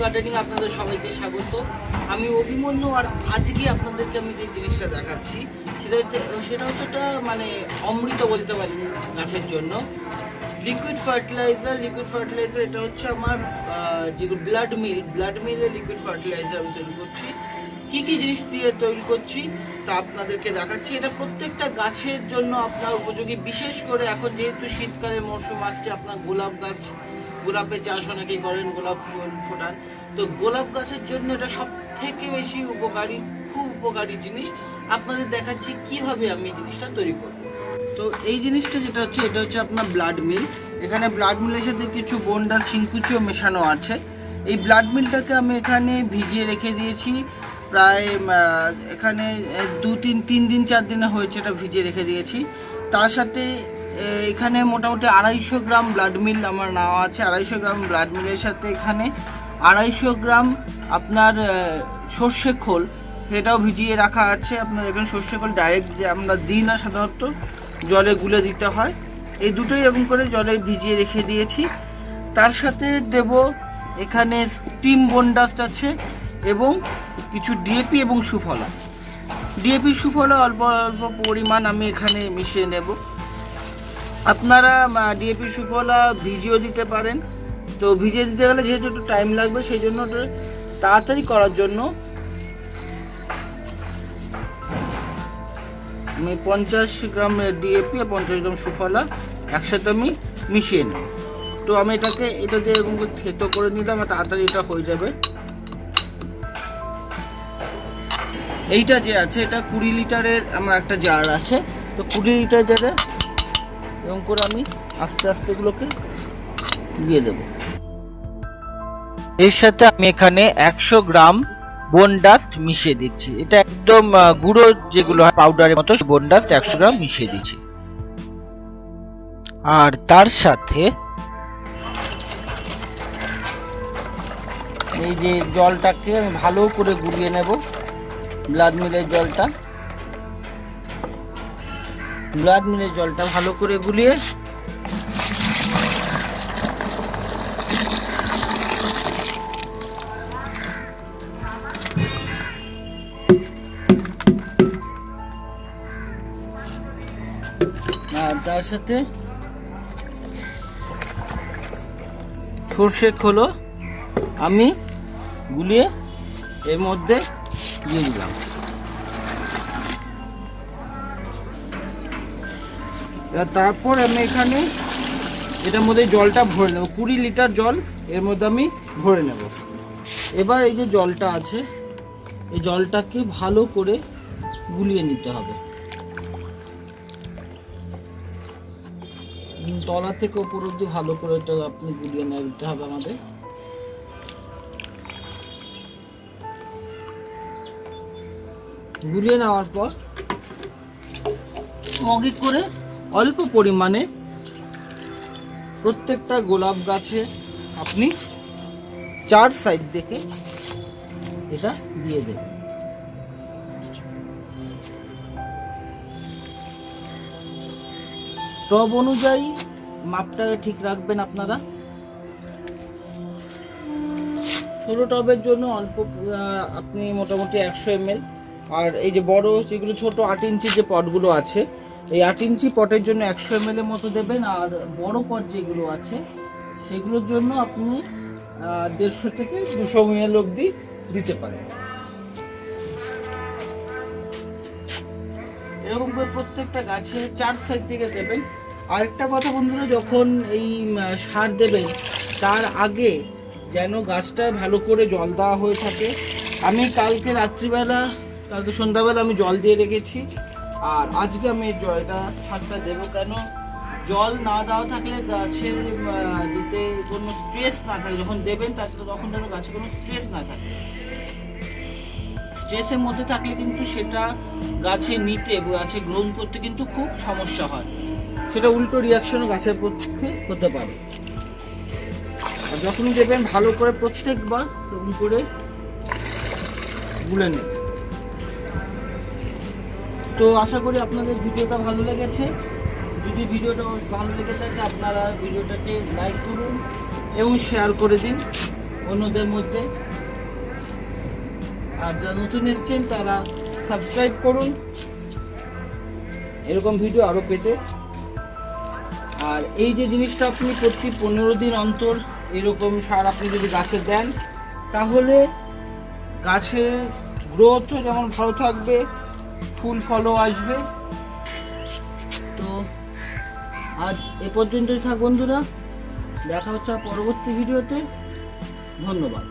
Gardening আপনাদের সবাইকে স্বাগত। আমি অভিমন্যু আর আজকে আপনাদেরকে আমি যে জিনিসটা দেখাচ্ছি, সেটা হচ্ছে সেটা হচ্ছে একটা মানে অমৃত বলতে পারি গাছের জন্য। লিকুইড ফার্টিলাইজার লিকুইড ফার্টিলাইজার এটা হচ্ছে আমার যেগুলো ব্লাড মিল ব্লাড মিলে লিকুইড ফার্টিলাইজার আমি তৈরি করছি। কী কী জিনিস দিয়ে তৈরি করছি, তা আপনাদেরকে দেখাচ্ছি। এটা প্রত্যেকটা গাছের জন্য আপনার উপযোগী, বিশেষ করে এখন যেহেতু শীতকালের মরশুম আসছে, আপনার গোলাপ গাছ গোলাপের চাষ অনেকেই করেন গোলাপ ফুল ফোটান। তো গোলাপ গাছের জন্য এটা সব থেকে বেশি উপকারী, খুব উপকারী জিনিস। আপনাদের দেখাচ্ছি কীভাবে আমি জিনিসটা তৈরি করব। তো এই জিনিসটা যেটা হচ্ছে, এটা হচ্ছে আপনার ব্লাড মিল এখানে ব্লাড মিলের সাথে কিছু বন্ডাল ছিনকুচিও মেশানো আছে। এই ব্লাড মিলটাকে আমি এখানে ভিজিয়ে রেখে দিয়েছি। প্রায় এখানে দু তিন তিন দিন, চার দিনে হয়েছে এটা ভিজিয়ে রেখে দিয়েছি। তার সাথে এখানে মোটামুটি আড়াইশো গ্রাম ব্লাড মিল আমার নেওয়া আছে। আড়াইশো গ্রাম ব্লাড মিলের সাথে এখানে আড়াইশো গ্রাম আপনার সর্ষে খোল। সেটাও ভিজিয়ে রাখা আছে। আপনার এখানে সর্ষে খোল ডাইরেক্ট যে আমরা দিই না সাধারণত, জলে গুলে দিতে হয়। এই দুটোই এরকম করে জলে ভিজিয়ে রেখে দিয়েছি। তার সাথে দেব এখানে স্টিম বনডাস্ট আছে এবং কিছু ডিএপি এবং সুফলা। ডিএপি সুফলা অল্প অল্প পরিমাণ আমি এখানে মিশিয়ে নেব। আপনারা ডিএপি সুফলা ভিজিও দিতে পারেন। তো ভিজিয়ে দিতে গেলে যেহেতু একটু টাইম লাগবে, সেই জন্য তাড়াতাড়ি করার জন্য আমি পঞ্চাশ গ্রাম ডিএপি আর পঞ্চাশ গ্রাম সুফলা একসাথে আমি মিশিয়ে নেব। তো আমি এটাকে, এটা দিয়ে এরকম থেতো করে নিলাম আর তাড়াতাড়ি এটা হয়ে যাবে। এইটা যে আছে, এটা কুড়ি লিটারের আমার একটা জার আছে। তো কুড়ি লিটার জারে এরকম করে আমি আস্তে আস্তে এগুলোকে দিয়ে দেব। এর সাথে আমি এখানে একশো গ্রাম বোন ডাস্ট মিশিয়ে দিচ্ছি। এটা একদম গুঁড়ো যেগুলো হয় পাউডারের মতো বোন ডাস্ট একশো গ্রাম মিশিয়ে দিচ্ছি। আর তার সাথে এই যে জলটাকে আমি ভালো করে গুলিয়ে নেব। ব্লাড মিলের জলটা। ব্লাড মিলে জলটা ভালো করে গুলিয়ে আর তার সাথে সর্ষে খোলো আমি গুলিয়ে এর মধ্যে দিয়ে দিলাম। তারপর আমি এখানে এটার মধ্যে জলটা ভরে নেব। কুড়ি লিটার জল এর মধ্যে আমি ভরে নেব। এবার এই যে জলটা আছে, এই জলটাকে ভালো করে গুলিয়ে নিতে হবে। তলা থেকে ওপর অব্দি ভালো করে এটা আপনি গুলিয়ে নিতে হবে আমাদের। গুলিয়ে নেওয়ার পর মগে করে অল্প পরিমাণে প্রত্যেকটা গোলাপ গাছে আপনি চার সাইড থেকে এটা দিয়ে দেবেন। টব অনুযায়ী মাপটাকে ঠিক রাখবেন আপনারা। ছোট টবের জন্য অল্প আপনি মোটামুটি একশো এম আর এই যে বড় যেগুলো ছোট আট ইঞ্চি যে পটগুলো আছে এই আট ইঞ্চি পটের জন্য একশো এম মতো দেবেন, আর বড় পট যেগুলো আছে, সেগুলোর জন্য আপনি দেড়শো থেকে দুশো এম অবধি দিতে পারেন। এরকম করে প্রত্যেকটা গাছে চার সাইড থেকে দেবেন। আরেকটা কথা বন্ধুরা, যখন এই সার দেবেন, তার আগে যেন গাছটায় ভালো করে জল দেওয়া হয়ে থাকে। আমি কালকে রাত্রিবেলা, কালকে সন্ধ্যাবেলা আমি জল দিয়ে রেখেছি। আর আজকে আমি জলটা সারটা দেবো কেন? জল না দেওয়া থাকলে গাছের আহ, কোনো স্ট্রেস না থাকে। যখন দেবেন তাতে তখন যেন গাছে কোনো স্ট্রেস না থাকে। স্ট্রেসের মধ্যে থাকলে কিন্তু সেটা গাছে নিতে গাছে গ্রহণ করতে কিন্তু খুব সমস্যা হয়। সেটা উল্টো রিয়াকশনও গাছের পক্ষে হতে পারে। আর যখন দেবেন ভালো করে প্রত্যেকবার এরকম করে গুলে নেবেন। তো আশা করি আপনাদের ভিডিওটা ভালো লেগেছে। যদি ভিডিওটা ভালো লেগে থাকে, আপনারা ভিডিওটাকে লাইক করুন এবং শেয়ার করে দিন অন্যদের মধ্যে। আর যারা নতুন এসছেন, তারা সাবস্ক্রাইব করুন। এরকম ভিডিও আরও পেতে। আর এই যে জিনিসটা আপনি প্রতি পনেরো দিন অন্তর এরকম সার আপনি যদি গাছে দেন, তাহলে গাছের গ্রোথও যেমন ভালো থাকবে ফুল ফলও আসবে। তো আজ এ পর্যন্তই থাক বন্ধুরা। দেখা হচ্ছে পরবর্তী ভিডিওতে। ধন্যবাদ।